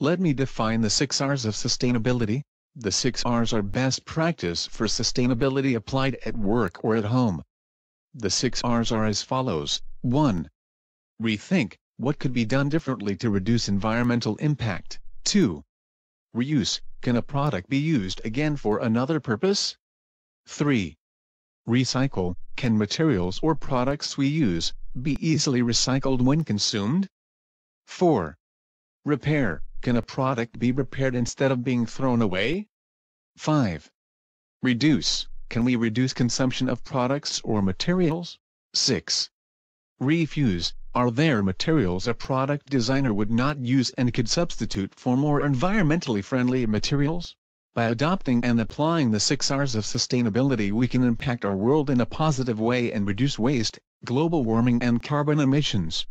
Let me define the 6 R's of sustainability. The 6 R's are best practice for sustainability applied at work or at home. The 6 R's are as follows 1. Rethink what could be done differently to reduce environmental impact. 2. Reuse can a product be used again for another purpose? 3. Recycle can materials or products we use be easily recycled when consumed? 4. Repair can a product be repaired instead of being thrown away? 5. Reduce. Can we reduce consumption of products or materials? 6. Refuse. Are there materials a product designer would not use and could substitute for more environmentally friendly materials? By adopting and applying the 6 R's of sustainability we can impact our world in a positive way and reduce waste, global warming and carbon emissions.